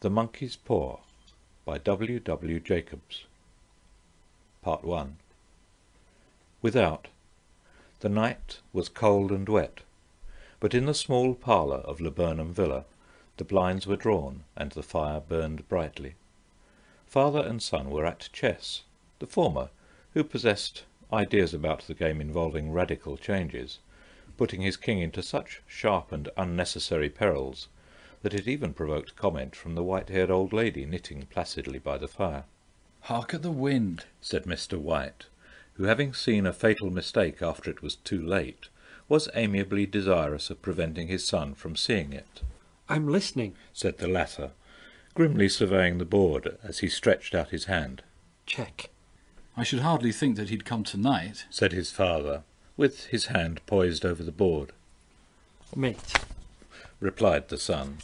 THE MONKEY'S PAW by W. W. Jacobs I Without, the night was cold and wet, but in the small parlour of Laburnam Villa the blinds were drawn and the fire burned brightly. Father and son were at chess, the former, who possessed ideas about the game involving radical changes, putting his king into such sharp and unnecessary perils that it even provoked comment from the white haired old lady knitting placidly by the fire. "Hark at the wind!" said Mr. White, who, having seen a fatal mistake after it was too late, was amiably desirous of preventing his son from seeing it. I'm listening, said the latter, grimly surveying the board as he stretched out his hand. Check. I should hardly think that he'd come tonight, said his father, with his hand poised over the board. Mate, replied the son.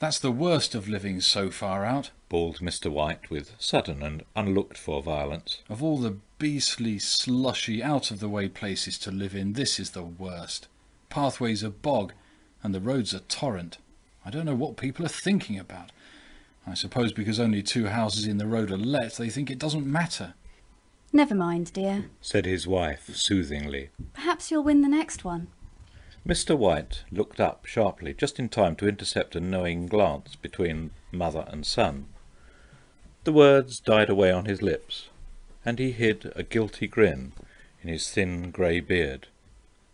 That's the worst of living so far out, bawled Mr. White with sudden and unlooked for violence. Of all the beastly, slushy, out of the way places to live in, this is the worst. Pathways are bog, and the roads are torrent. I don't know what people are thinking about. I suppose because only two houses in the road are let, they think it doesn't matter. Never mind, dear, said his wife soothingly. Perhaps you'll win the next one. Mr. White looked up sharply, just in time to intercept a knowing glance between mother and son. The words died away on his lips, and he hid a guilty grin in his thin grey beard.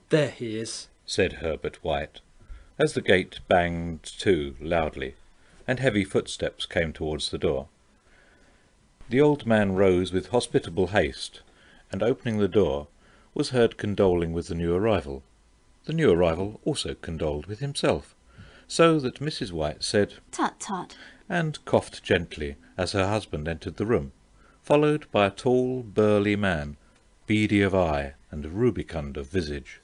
There he is, said Herbert White, as the gate banged to loudly, and heavy footsteps came towards the door. The old man rose with hospitable haste, and opening the door, was heard condoling with the new arrival. The new arrival also condoled with himself, so that Mrs. White said "Tut, tut," and coughed gently as her husband entered the room, followed by a tall, burly man, beady of eye and rubicund of visage.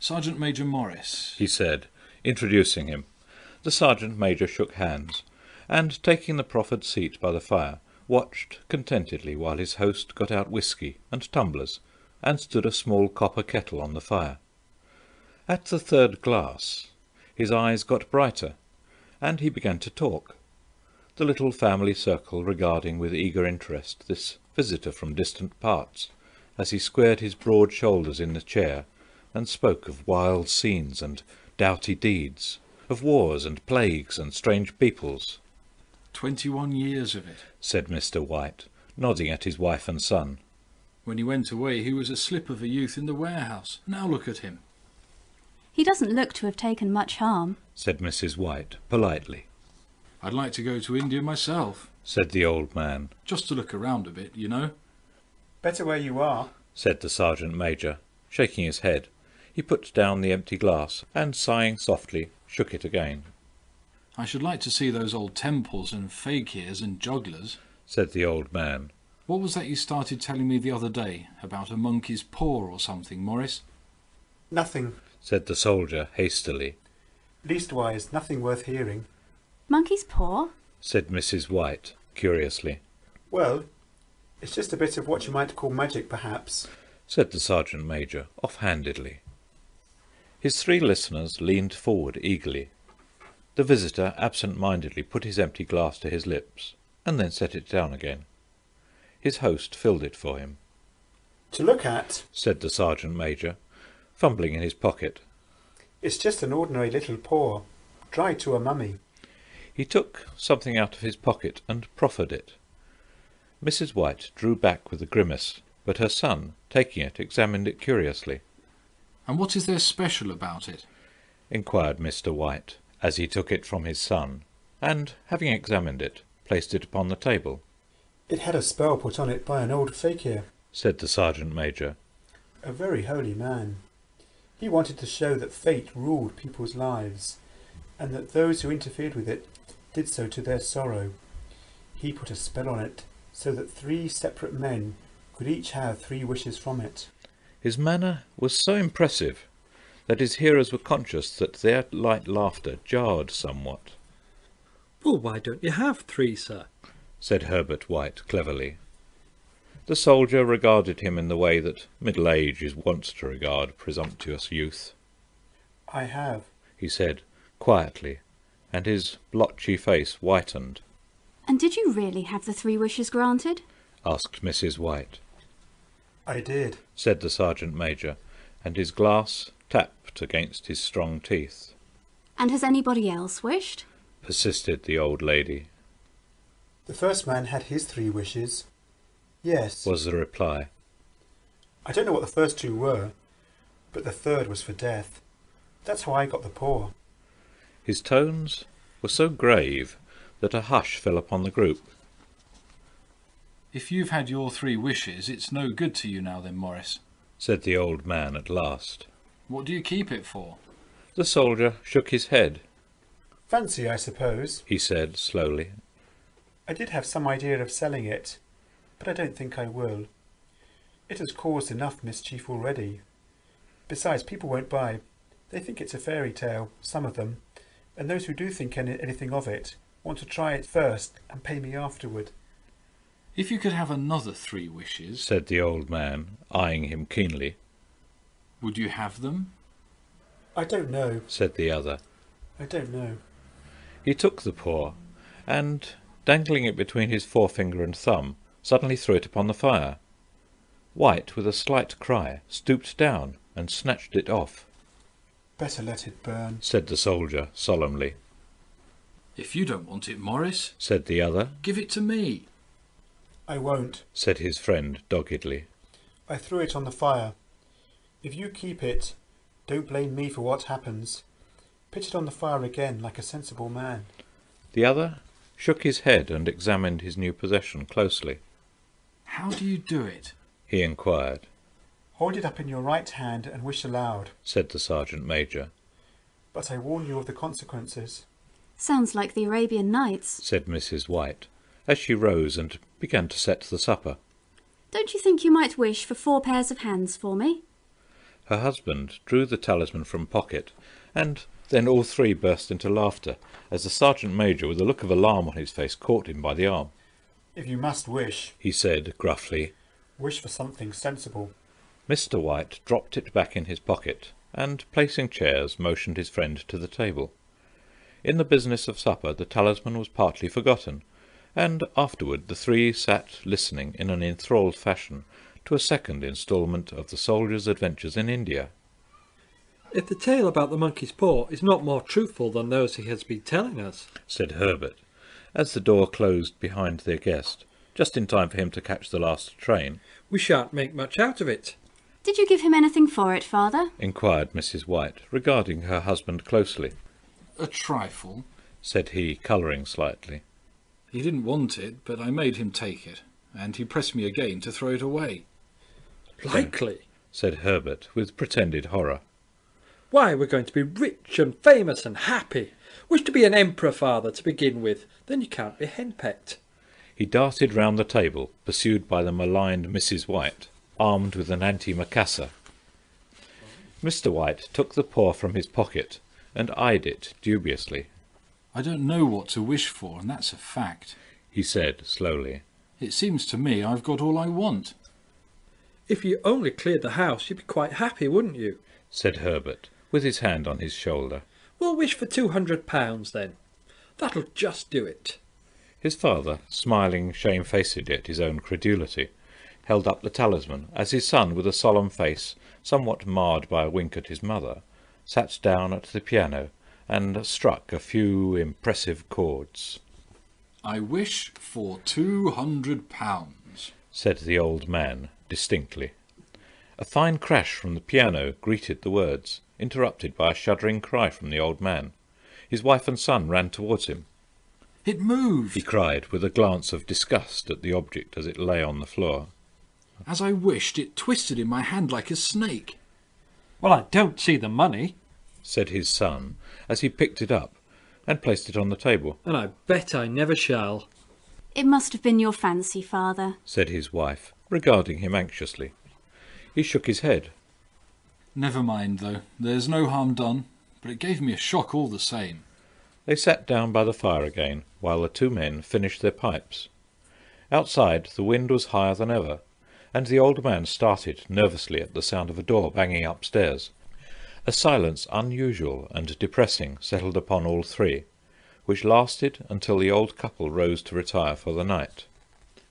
"Sergeant Major Morris," he said, introducing him. The sergeant major shook hands, and taking the proffered seat by the fire, watched contentedly while his host got out whisky and tumblers, and stood a small copper kettle on the fire. At the third glass his eyes got brighter, and he began to talk, the little family circle regarding with eager interest this visitor from distant parts, as he squared his broad shoulders in the chair and spoke of wild scenes and doughty deeds, of wars and plagues and strange peoples. Twenty-one years of it, said Mr. White, nodding at his wife and son. When he went away he was a slip of a youth in the warehouse. Now look at him. He doesn't look to have taken much harm, said Mrs. White, politely. I'd like to go to India myself, said the old man. Just to look around a bit, you know. Better where you are, said the sergeant major, shaking his head. He put down the empty glass, and sighing softly, shook it again. I should like to see those old temples and fakirs and jugglers, said the old man. What was that you started telling me the other day about a monkey's paw or something, Morris? Nothing, said the soldier hastily. Leastwise, nothing worth hearing. Monkey's paw? said Mrs. White, curiously. Well, it's just a bit of what you might call magic, perhaps, said the sergeant major, off-handedly. His three listeners leaned forward eagerly. The visitor absent-mindedly put his empty glass to his lips, and then set it down again. His host filled it for him. To look at, said the sergeant major, fumbling in his pocket. It's just an ordinary little paw, dried to a mummy. He took something out of his pocket and proffered it. Mrs. White drew back with a grimace, but her son, taking it, examined it curiously. And what is there special about it? inquired Mr. White, as he took it from his son, and, having examined it, placed it upon the table. It had a spell put on it by an old fakir, said the sergeant major. A very holy man. He wanted to show that fate ruled people's lives, and that those who interfered with it did so to their sorrow. He put a spell on it so that three separate men could each have three wishes from it. His manner was so impressive that his hearers were conscious that their light laughter jarred somewhat. Well, why don't you have three, sir? said Herbert White cleverly. The soldier regarded him in the way that middle age is wont to regard presumptuous youth. I have, he said quietly, and his blotchy face whitened. And did you really have the three wishes granted? asked Mrs. White. I did. said the sergeant major, and his glass tapped against his strong teeth. And has anybody else wished? Persisted the old lady, The first man had his three wishes. Yes. was the reply. I don't know what the first two were, but the third was for death. That's how I got the paw. His tones were so grave that a hush fell upon the group. If you've had your three wishes, it's no good to you now then, Morris. said the old man at last. What do you keep it for? The soldier shook his head. Fancy, I suppose. He said slowly, I did have some idea of selling it, but I don't think I will. It has caused enough mischief already. Besides, people won't buy. They think it's a fairy tale, some of them, and those who do think any, anything of it want to try it first and pay me afterward. If you could have another three wishes, said the old man, eyeing him keenly, would you have them? I don't know. said the other. I don't know. He took the paw, and, dangling it between his forefinger and thumb, suddenly threw it upon the fire. White, with a slight cry, stooped down and snatched it off, Better let it burn. said the soldier solemnly. If you don't want it, Morris, Said the other, give it to me. I won't. said his friend doggedly. I threw it on the fire. If you keep it, don't blame me for what happens. Put it on the fire again like a sensible man. The other shook his head and examined his new possession closely. How do you do it? He inquired, Hold it up in your right hand and wish aloud. said the sergeant major, But I warn you of the consequences. Sounds like the Arabian Nights. said Mrs. White, as she rose and began to set the supper. Don't you think you might wish for four pairs of hands for me? Her husband drew the talisman from pocket, and then all three burst into laughter as the sergeant major, with a look of alarm on his face, caught him by the arm. If you must wish, He said gruffly, wish for something sensible. Mr. White dropped it back in his pocket, and placing chairs, motioned his friend to the table. In the business of supper the talisman was partly forgotten, and afterward the three sat listening in an enthralled fashion to a second instalment of the soldier's adventures in India. If the tale about the monkey's paw is not more truthful than those he has been telling us, said Herbert, as the door closed behind their guest, just in time for him to catch the last train. we shan't make much out of it. Did you give him anything for it, father? inquired Mrs. White, regarding her husband closely. A trifle. Said he, colouring slightly. He didn't want it, but I made him take it, and he pressed me again to throw it away. Likely. said Herbert, with pretended horror. Why, we're going to be rich and famous and happy. Wish to be an emperor, father, to begin with. Then you can't be henpecked. He darted round the table, pursued by the maligned Mrs. White, armed with an antimacassar. Mr. White took the paw from his pocket and eyed it dubiously. I don't know what to wish for, and that's a fact. He said slowly, It seems to me I've got all I want. If you only cleared the house, you'd be quite happy, wouldn't you? said Herbert, with his hand on his shoulder. We'll wish for two hundred pounds then. That'll just do it. His father, smiling shamefacedly at his own credulity, held up the talisman as his son, with a solemn face, somewhat marred by a wink at his mother, sat down at the piano and struck a few impressive chords. I wish for two hundred pounds. said the old man distinctly. A fine crash from the piano greeted the words, interrupted by a shuddering cry from the old man. His wife and son ran towards him. It moved. He cried, with a glance of disgust at the object as it lay on the floor. As I wished, it twisted in my hand like a snake. Well, I don't see the money, said his son, as he picked it up and placed it on the table, and I bet I never shall. It must have been your fancy, father. said his wife, regarding him anxiously. He shook his head. Never mind, though. There's no harm done, but it gave me a shock all the same. They sat down by the fire again, while the two men finished their pipes. Outside the wind was higher than ever, and the old man started nervously at the sound of a door banging upstairs. A silence unusual and depressing settled upon all three, which lasted until the old couple rose to retire for the night.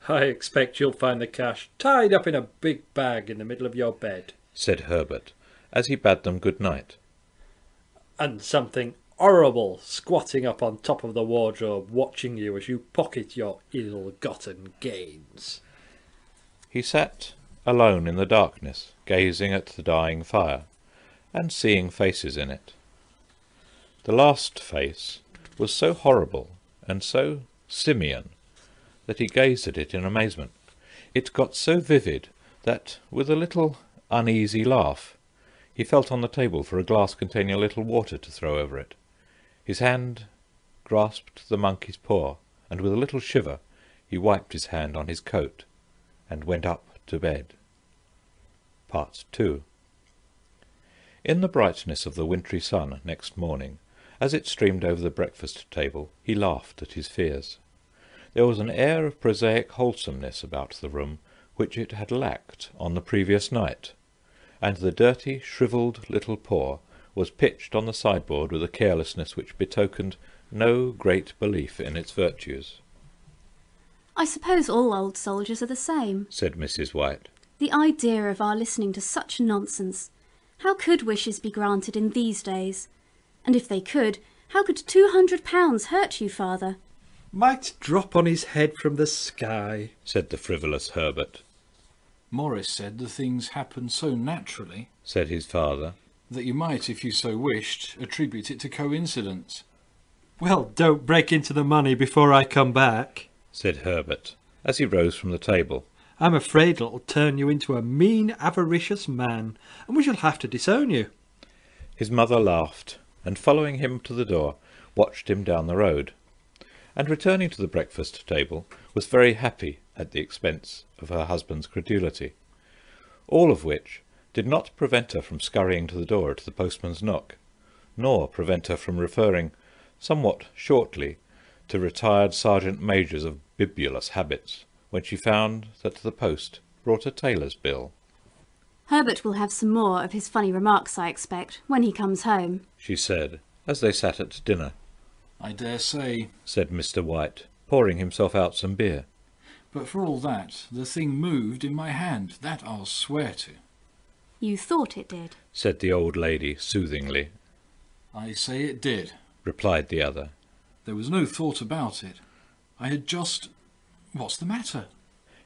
I expect you'll find the cash tied up in a big bag in the middle of your bed. said Herbert, as he bade them good night. And something horrible squatting up on top of the wardrobe watching you as you pocket your ill-gotten gains. He sat alone in the darkness, gazing at the dying fire, and seeing faces in it. The last face was so horrible and so simian that he gazed at it in amazement. It got so vivid that, with a little uneasy laugh, he felt on the table for a glass containing a little water to throw over it. His hand grasped the monkey's paw, and with a little shiver he wiped his hand on his coat and went up to bed. Part 2 In the brightness of the wintry sun next morning, as it streamed over the breakfast table, he laughed at his fears. There was an air of prosaic wholesomeness about the room which it had lacked on the previous night, and the dirty, shrivelled little paw was pitched on the sideboard with a carelessness which betokened no great belief in its virtues, I suppose all old soldiers are the same. said Mrs. White. The idea of our listening to such nonsense. How could wishes be granted in these days? And if they could, how could two hundred pounds hurt you, father? Might drop on his head from the sky. said the frivolous Herbert, Morris said the things happen so naturally said his father. that you might, if you so wished, attribute it to coincidence. Well, don't break into the money before I come back. said Herbert, as he rose from the table. I'm afraid it'll turn you into a mean, avaricious man, and we shall have to disown you. His mother laughed, and following him to the door, watched him down the road, and returning to the breakfast table, was very happy at the expense of her husband's credulity. All of which did not prevent her from scurrying to the door at the postman's knock, nor prevent her from referring, somewhat shortly, to retired sergeant majors of bibulous habits, when she found that the post brought a tailor's bill. Herbert will have some more of his funny remarks, I expect, when he comes home. She said, as they sat at dinner, I dare say, said Mr. White, pouring himself out some beer. But for all that, the thing moved in my hand. That I'll swear to. You thought it did. said the old lady soothingly. I say it did. replied the other. There was no thought about it. I had just. What's the matter?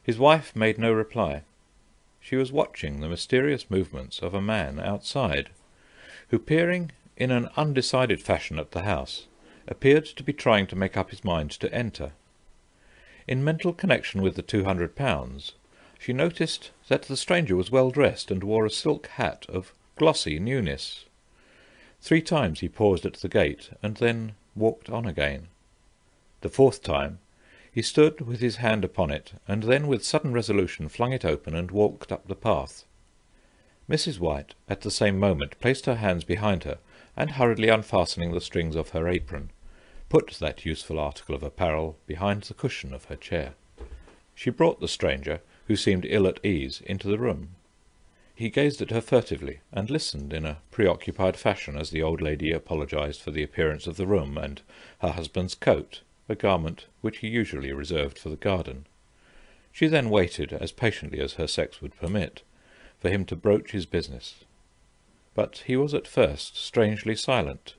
His wife made no reply. She was watching the mysterious movements of a man outside, who, peering in an undecided fashion at the house, appeared to be trying to make up his mind to enter. In mental connection with the two hundred pounds, she noticed that the stranger was well dressed and wore a silk hat of glossy newness. Three times he paused at the gate and then walked on again. The fourth time he stood with his hand upon it, and then with sudden resolution flung it open and walked up the path. Mrs. White at the same moment placed her hands behind her, and hurriedly unfastening the strings of her apron, put that useful article of apparel behind the cushion of her chair. She brought the stranger, who seemed ill at ease, into the room. He gazed at her furtively, and listened in a preoccupied fashion as the old lady apologized for the appearance of the room and her husband's coat, a garment which he usually reserved for the garden. She then waited, as patiently as her sex would permit, for him to broach his business. But he was at first strangely silent.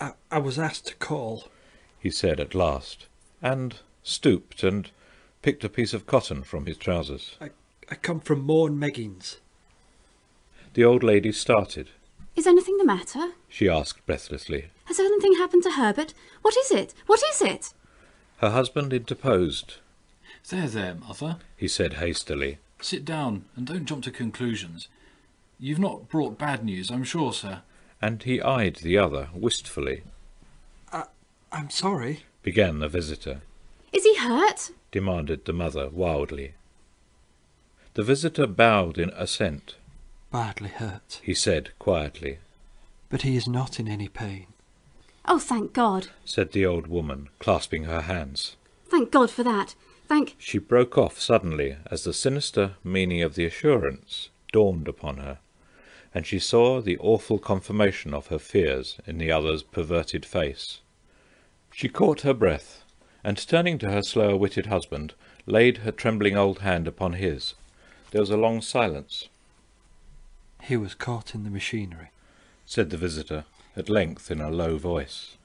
I, I was asked to call. he said at last, and stooped and picked a piece of cotton from his trousers. I come from Maw and Meggins. The old lady started. Is anything the matter? She asked breathlessly. Has anything happened to Herbert? What is it? What is it? Her husband interposed. There, there, mother. He said hastily. Sit down and don't jump to conclusions. You've not brought bad news, I'm sure, sir. And he eyed the other wistfully. Uh, I'm sorry. Began the visitor, Is he hurt? demanded the mother wildly. The visitor bowed in assent. Badly hurt, He said quietly, but he is not in any pain. Oh, thank God. said the old woman, clasping her hands. Thank God for that. Thank. She broke off suddenly as the sinister meaning of the assurance dawned upon her, and she saw the awful confirmation of her fears in the other's perverted face. She caught her breath, and turning to her slower witted husband, laid her trembling old hand upon his. There was a long silence. He was caught in the machinery. said the visitor, at length in a low voice.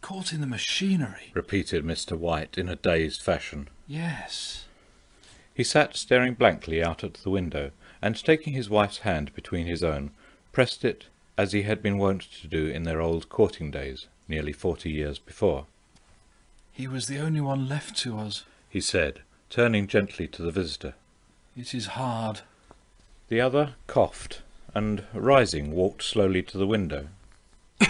Caught in the machinery. Repeated Mr. White in a dazed fashion. Yes. He sat staring blankly out at the window, and taking his wife's hand between his own, pressed it as he had been wont to do in their old courting days, nearly forty years before. He was the only one left to us. He said, turning gently to the visitor. It is hard. The other coughed, and rising, walked slowly to the window.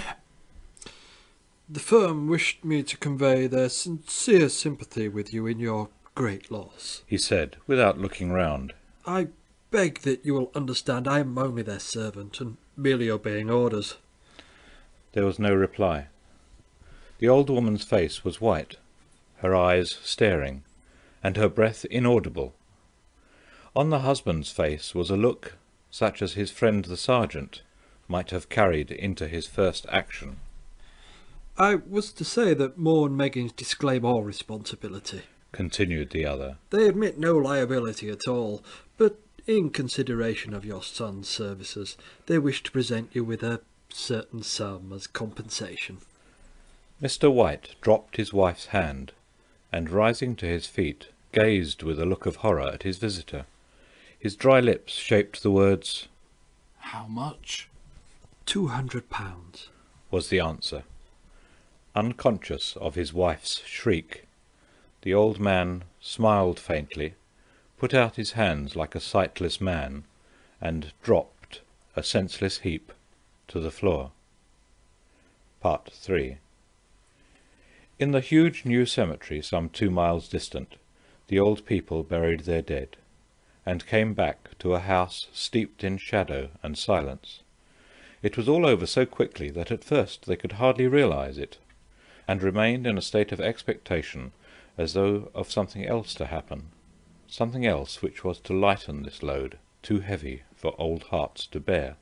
The firm wished me to convey their sincere sympathy with you in your great loss. He said, without looking round. I beg that you will understand I am only their servant and merely obeying orders. There was no reply. The old woman's face was white, her eyes staring, and her breath inaudible. On the husband's face was a look such as his friend the sergeant might have carried into his first action. I was to say that Maw and Meggins disclaim all responsibility. Continued the other. They admit no liability at all, but in consideration of your son's services, they wish to present you with a certain sum as compensation. Mr. White dropped his wife's hand, and rising to his feet, gazed with a look of horror at his visitor. His dry lips shaped the words, How much? Two hundred pounds. was the answer. Unconscious of his wife's shriek, the old man smiled faintly, put out his hands like a sightless man, and dropped, a senseless heap, to the floor. Part 3 In the huge new cemetery some two miles distant, the old people buried their dead, and came back to a house steeped in shadow and silence. It was all over so quickly that at first they could hardly realize it, and remained in a state of expectation as though of something else to happen, something else which was to lighten this load, too heavy for old hearts to bear.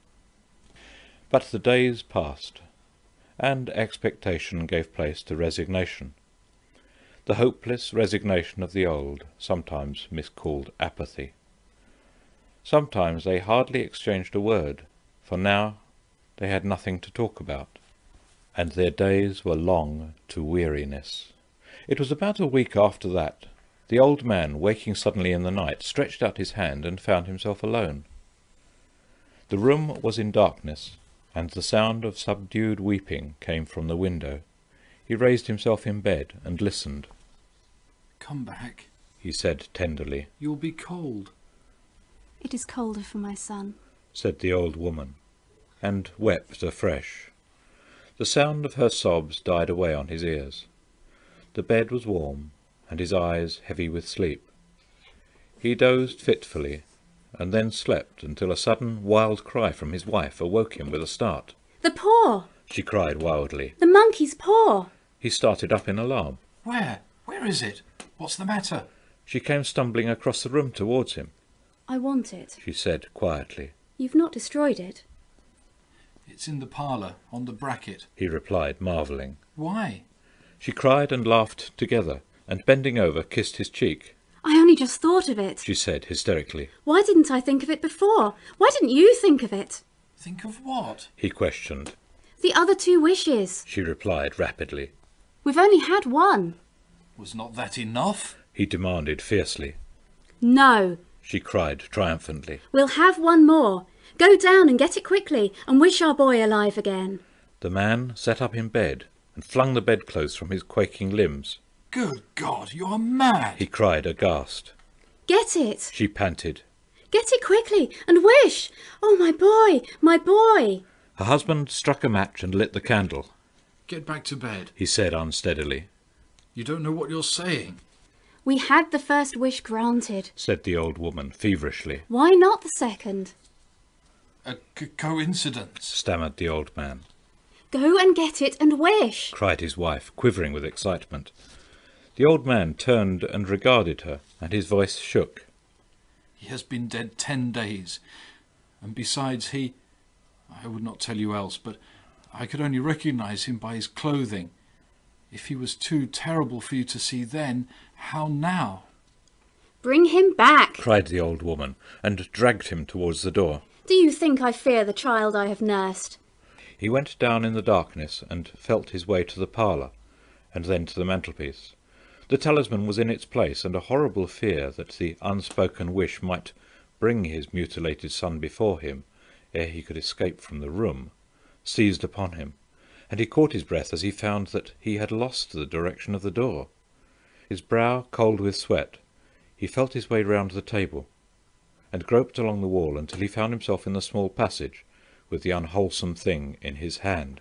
But the days passed, and expectation gave place to resignation. The hopeless resignation of the old, sometimes miscalled apathy. Sometimes they hardly exchanged a word, for now they had nothing to talk about and their days were long to weariness. It was about a week after that. The old man, waking suddenly in the night, stretched out his hand and found himself alone. The room was in darkness, and the sound of subdued weeping came from the window. He raised himself in bed and listened. Come back. He said tenderly, You'll be cold. It is colder for my son. said the old woman, and wept afresh. The sound of her sobs died away on his ears. The bed was warm, and his eyes heavy with sleep. He dozed fitfully, and then slept until a sudden wild cry from his wife awoke him with a start. The paw! She cried wildly. The monkey's paw! He started up in alarm. Where? Where is it? What's the matter? She came stumbling across the room towards him. I want it. She said quietly. You've not destroyed it. It's in the parlour, on the bracket. He replied, marvelling. Why? She cried and laughed together, and bending over kissed his cheek. I only just thought of it. She said hysterically. Why didn't I think of it before? Why didn't you think of it? Think of what? He questioned. The other two wishes. She replied rapidly. We've only had one. Was not that enough? He demanded fiercely. No. She cried triumphantly. We'll have one more. Go down and get it quickly and wish our boy alive again. The man sat up in bed and flung the bedclothes from his quaking limbs. Good God, you're mad! He cried aghast. Get it. She panted. Get it quickly and wish. Oh, my boy, my boy. Her husband struck a match and lit the candle. Get back to bed. He said unsteadily, You don't know what you're saying. We had the first wish granted. said the old woman feverishly, Why not the second? A c- coincidence. stammered the old man. Go and get it and wish. cried his wife, quivering with excitement. The old man turned and regarded her, and his voice shook. He has been dead ten days. And besides, he. I would not tell you else, but I could only recognize him by his clothing. If he was too terrible for you to see then, how now? Bring him back. cried the old woman, and dragged him towards the door. Do you think I fear the child I have nursed? He went down in the darkness and felt his way to the parlour, and then to the mantelpiece. The talisman was in its place, and a horrible fear that the unspoken wish might bring his mutilated son before him ere he could escape from the room seized upon him, and he caught his breath as he found that he had lost the direction of the door. His brow cold with sweat, he felt his way round the table, and groped along the wall until he found himself in the small passage with the unwholesome thing in his hand.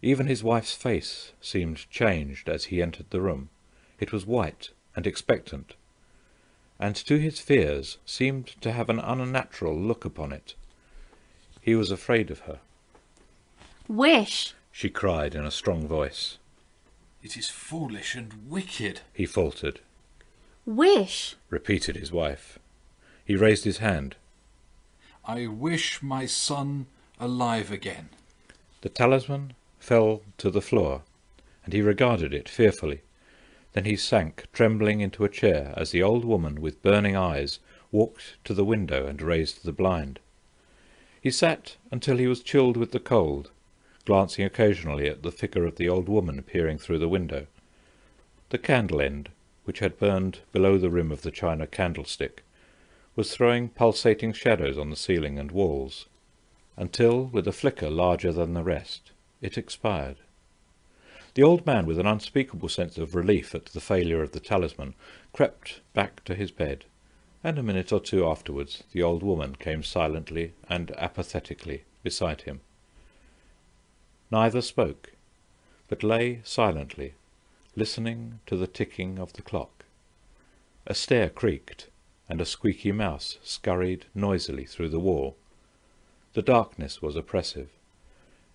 Even his wife's face seemed changed as he entered the room. It was white and expectant, and to his fears seemed to have an unnatural look upon it. He was afraid of her. Wish. She cried in a strong voice. It is foolish and wicked. He faltered, Wish. repeated his wife. He raised his hand. I wish my son alive again. The talisman fell to the floor, and he regarded it fearfully. Then he sank trembling into a chair as the old woman with burning eyes walked to the window and raised the blind. He sat until he was chilled with the cold, glancing occasionally at the figure of the old woman peering through the window. The candle end, which had burned below the rim of the china candlestick, was throwing pulsating shadows on the ceiling and walls, until, with a flicker larger than the rest, it expired. The old man, with an unspeakable sense of relief at the failure of the talisman, crept back to his bed, and a minute or two afterwards the old woman came silently and apathetically beside him. Neither spoke, but lay silently, listening to the ticking of the clock. A stair creaked, and a squeaky mouse scurried noisily through the wall. The darkness was oppressive,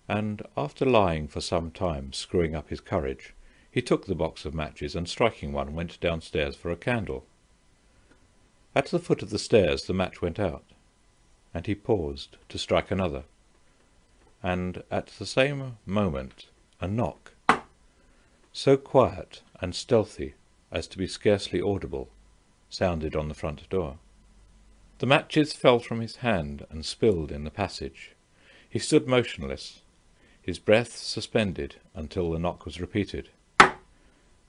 and after lying for some time screwing up his courage, he took the box of matches and striking one went downstairs for a candle. At the foot of the stairs the match went out, and he paused to strike another, and at the same moment a knock, so quiet and stealthy as to be scarcely audible, sounded on the front door. The matches fell from his hand and spilled in the passage. He stood motionless, his breath suspended until the knock was repeated.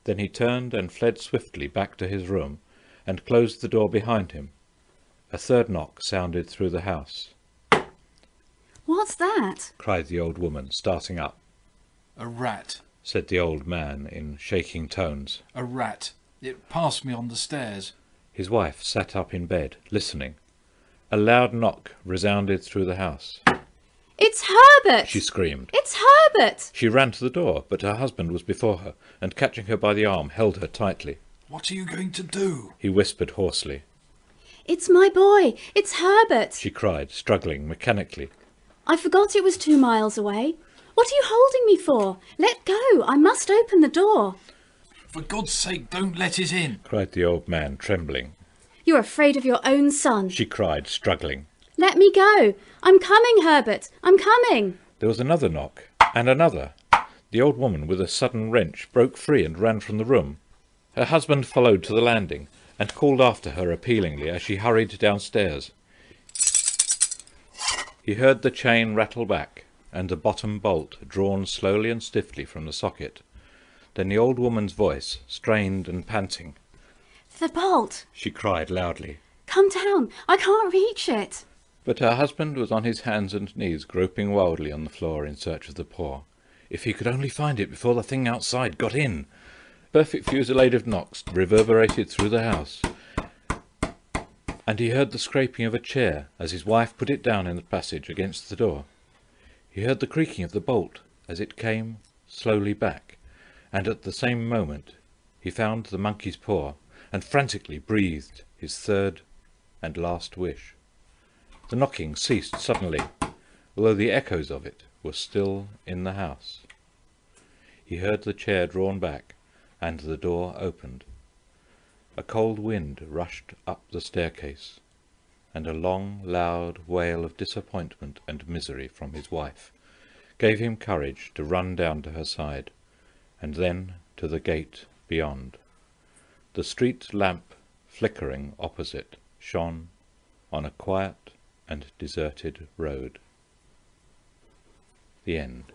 Then he turned and fled swiftly back to his room and closed the door behind him. A third knock sounded through the house. What's that? cried the old woman, starting up. A rat. Said the old man in shaking tones. A rat. It passed me on the stairs. His wife sat up in bed, listening. A loud knock resounded through the house. It's Herbert! She screamed. It's Herbert! She ran to the door, but her husband was before her, and catching her by the arm, held her tightly. What are you going to do? He whispered hoarsely. It's my boy! It's Herbert! She cried, struggling mechanically. I forgot it was two miles away. What are you holding me for? Let go! I must open the door. For God's sake, don't let it in. cried the old man, trembling. You're afraid of your own son. She cried, struggling. Let me go! I'm coming, Herbert! I'm coming! There was another knock, and another. The old woman, with a sudden wrench, broke free and ran from the room. Her husband followed to the landing, and called after her appealingly as she hurried downstairs. He heard the chain rattle back, and the bottom bolt drawn slowly and stiffly from the socket. Then the old woman's voice, strained and panting. The bolt! She cried loudly. Come down! I can't reach it! But her husband was on his hands and knees, groping wildly on the floor in search of the paw. If he could only find it before the thing outside got in! Perfect fusillade of knocks reverberated through the house, and he heard the scraping of a chair as his wife put it down in the passage against the door. He heard the creaking of the bolt as it came slowly back, and at the same moment he found the monkey's paw, and frantically breathed his third and last wish. The knocking ceased suddenly, although the echoes of it were still in the house. He heard the chair drawn back, and the door opened. A cold wind rushed up the staircase, and a long, loud wail of disappointment and misery from his wife gave him courage to run down to her side, and then to the gate beyond. The street lamp flickering opposite shone on a quiet and deserted road. The end.